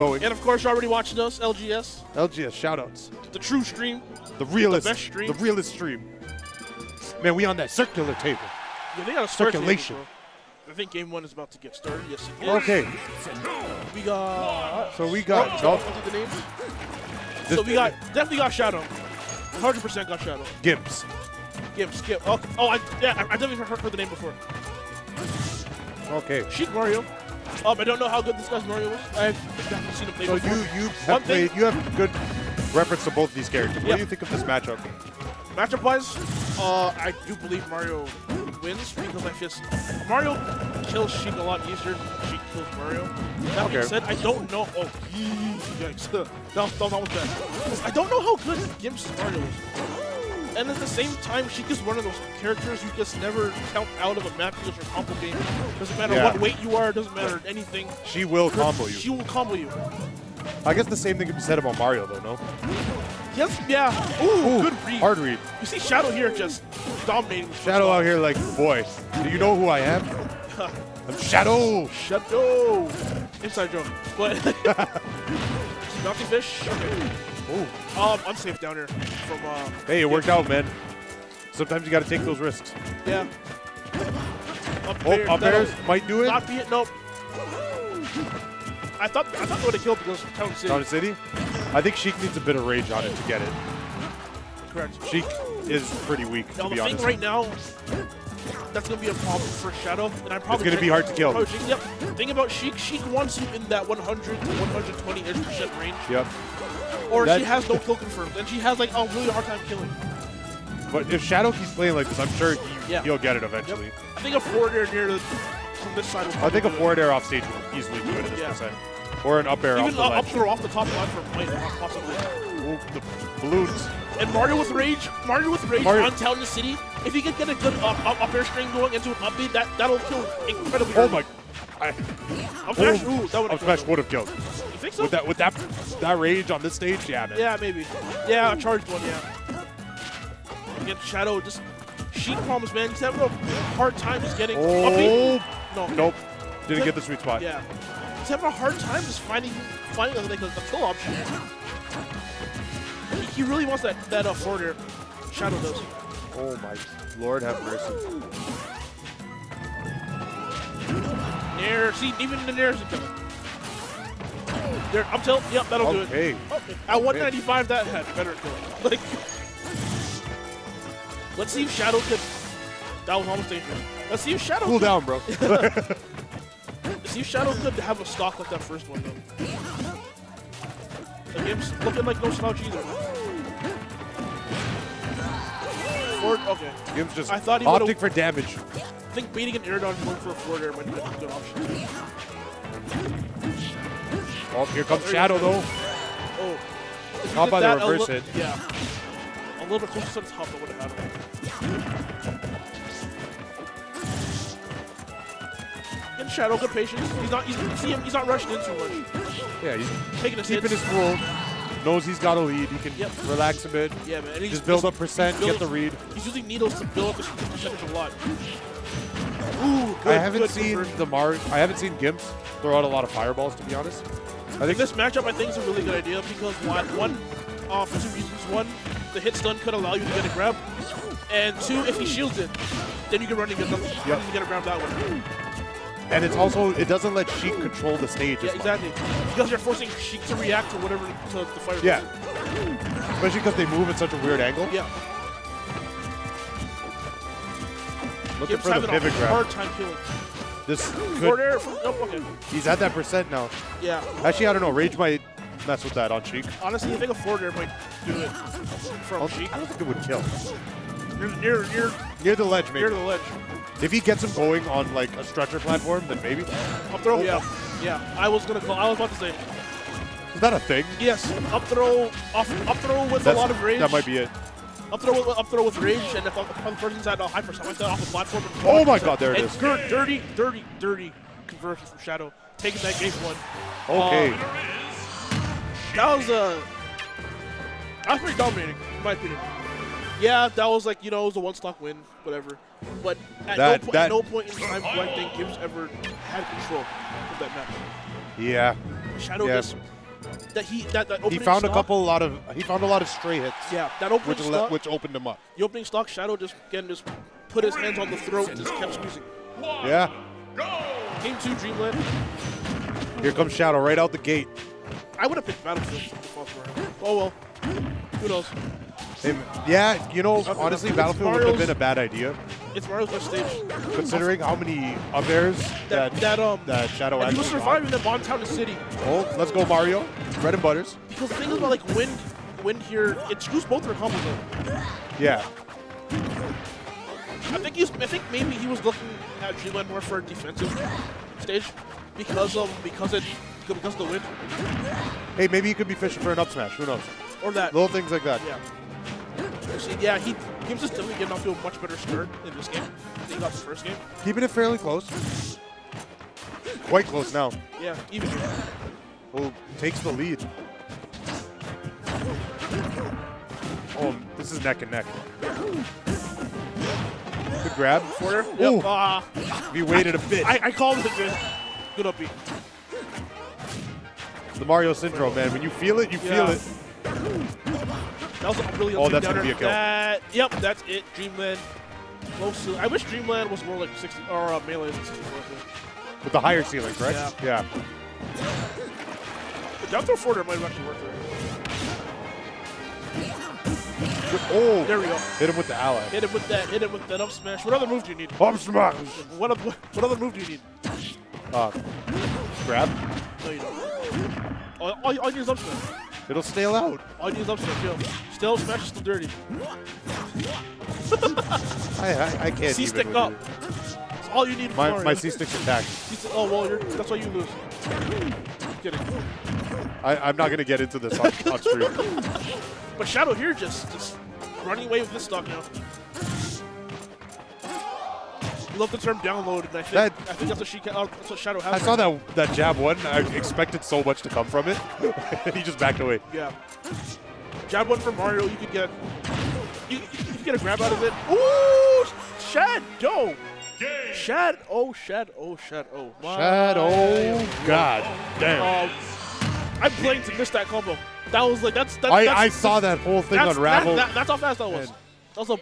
going. And of course, you're already watching us, LGS, LGS shoutouts. the true stream. The realest, best stream. the realest stream. Man, we on that circular table. Yeah, they got a start table, Circulation. I think game one is about to get started. Yes, it is. Okay, We got. so we got Oh, the. So we got definitely got Shadow. 100% got Shadow. Gimpz. Gimpz. skip. Oh, oh I, yeah, I, I definitely heard, heard the name before. Okay, Sheik Mario. Um, I don't know how good this guy's Mario is. I've definitely seen him play so before. you you have played. You have good reference to both these characters. What do you think of this matchup? Matchup wise, uh, I do believe Mario wins because I just Mario kills Sheik a lot easier than Sheik kills Mario. That being said, I don't know. Oh, yikes! that, that was almost bad. I don't know how good Gimpz's Mario is. And at the same time, Sheik is one of those characters you just never count out of a match because you're combo game. Doesn't matter Yeah. what weight you are, doesn't matter anything. She will combo you. She will combo you. I guess the same thing could be said about Mario, though. No. Yes, yeah. Ooh, good read. Hard read. You see Shadow here just dominating. Shadow out here, like, boy, do you know who I am? I'm Shadow. Shadow! Inside joke. But. Bouncy fish? Ooh. Um, I'm safe down here from, uh. Hey, it worked out, man. Sometimes you got to take those risks. Yeah. Up Oh, there. up airs might do it. Not be it. Nope. I thought I thought they would have killed because of Town City. Town City. I think Sheik needs a bit of rage on it to get it. Correct. Sheik is pretty weak, to the be thing honest. right now, that's gonna be a problem for Shadow, and I probably it's gonna be hard to kill. Sheik- Yep. Thing about Sheik, Sheik wants you in that 100 to 120 ish percent range, Yep. Or That- she has no kill confirmed, and she has like a really hard time killing. But if Shadow keeps playing like this, I'm sure he, Yeah. he'll get it eventually. I think a forward air near the from this side. will I think a forward air off stage will easily do it at this Yeah. percent. Or an up air off Even the uh, up throw off the top platform might possibly. Ooh, the balloons. And Mario with rage, Mario with rage Mario- on Town the City. If he could get a good up, up, up air string going into an up B, that that'll kill incredibly. Oh early. my! I, Up smash, Ooh. ooh, that would up smash would have killed. You think so? With that, with that, that rage on this stage, yeah, man. Yeah, maybe. Yeah, a charged one, yeah. Again, Shadow just sheet problems, man. He's having a hard time just getting up beat. Oh, No. nope. Didn't get the sweet spot. Yeah. He's having a hard time just finding finding like a, a kill option. He, he really wants that that uh, forward air. Shadow does. Oh my Lord, have mercy. Nair, see, even the Nair's a killer. There, I'm telling, yep, that'll do it. Okay. Okay. At 195, that had better kill. Like, let's see if Shadow could. That was almost dangerous. Let's see if Shadow. Cool could, down, bro. Let's see if Shadow could have a stock like that first one though. The game's looking like no slouch either. Forward, okay. Gimpz just I thought he opting for damage. I think baiting an air dodge going for a forward air might be a good option. Oh, here comes there Shadow though. Oh. Not by the reverse hit. Yeah. A little bit closer to the top, I would have had. And Shadow, good patience. He's not. He's, see him. He's not rushing in too much. Yeah, he's Taking his keeping hits. his cool. Knows he's got a lead. He can Yep. relax a bit. yeah, man. And he's Just build up percent, get the read. He's using needles to build up his percentage a lot. Ooh, good, I haven't good seen conversion. the Mar. I haven't seen Gimpz throw out a lot of fireballs, to be honest. I think This matchup, I think, is a really good idea because one, one, uh, for two reasons. One, the hit stun could allow you to get a grab, and two, if he shields it, then you can run and get, the, Yep. get a grab that way. And it's also it doesn't let Sheik control the stage Yeah, exactly. Because you're forcing Sheik to react to whatever to the fire. Yeah. Especially because they move at such a weird angle. Yeah. Looking for the pivot grab. hard time killing. This could, air from, okay. he's at that percent now. Yeah. Actually, I don't know. Rage might mess with that on Sheik. Honestly, I think a forward air might do it from I Sheik. don't think it would kill. Near, near, near, Near the ledge, maybe. near the ledge. If he gets him going on like a stretcher platform, then maybe. Up throw, yeah. Yeah. I was gonna call, I was about to say, Is that a thing? yes, up throw, off, up throw with That's- a lot of rage. That might be it. Up throw, with, up throw with rage, and if the person's at a high percent like that off the platform. and Oh my God, there it and is. dir- dirty, dirty, dirty conversion from Shadow, taking that game one. Okay. Uh, That was uh, that was pretty dominating, in my opinion. Yeah, that was like you know it was a one stock win, whatever. But at, That- no, po- that- at no point in time do I think Gimpz ever had control of that match. yeah. Shadow Yeah. just that he that, that He found a couple, a lot of, he found a lot of stray hits, Yeah, that opening which stock, which opened him up. the opening stock Shadow just again just put his hands on the throat and just kept squeezing. Yeah. Go. Game two, Dreamland. Here comes Shadow right out the gate. I would have picked Battlefield. if it was for. Oh well, who knows? Hey, yeah, you know, honestly, Battlefield would have been a bad idea, It's Mario's best stage. considering how many up airs That that, that um that Shadow and he was surviving the Bon Town City. Oh, let's go, Mario. Bread and butters. Because the thing is about like wind, wind here, it screws both their combos up. Yeah. I think he's. I think maybe he was looking at Dreamland more for a defensive stage because of because it because of the wind Hey, maybe he could be fishing for an up smash. Who knows? or that. Little things like that. Yeah. See, yeah, he Games just definitely getting off to a much better start in this game than he got the first game. Keeping it fairly close. Quite close now. Yeah, even. Well, takes the lead. Oh, this is neck and neck. Good grab. Ooh. Yep. Ah, He waited a bit. I, I called it good. Good up B. the Mario syndrome, man. When you feel it, you feel it. That was a really Oh, that's gonna be a kill. That, yep, that's it. Dreamland. Close to. I wish Dreamland was more like 60 or uh, melee than 64. With the higher ceiling, correct? Yeah. The down throw forward might have actually worked for him. Oh, There we go. hit him with the ally. Hit him with that. Hit him with that up smash. What other move do you need? Up smash. What, what other move do you need? Uh, grab. No, you don't. All, all, all you need is up smash. It'll stale out. All you need is up smash. Yo. Still, smash is still dirty. I, I, I can't C stick up. That's all you need. My, my C-stick's attack. Oh well, you're, that's why you lose. Kidding. I, I'm not going to get into this on, on stream. But Shadow here just just running away with this stock now. Love the term download, and I think That- I think that's what she ca- uh, that's what Shadow has. I right saw now. that that jab one. I expected so much to come from it. and he just backed away. Yeah. Jab one from Mario, you could get you, you could get a grab out of it. Ooh, Shadow. Shad, oh Shad, oh Shad, oh. My Shadow. God damn. Um, I'm playing to miss that combo. That was like that's that's. I, that's, I saw that whole thing unravel. That, that, that's how fast that was. And- That was a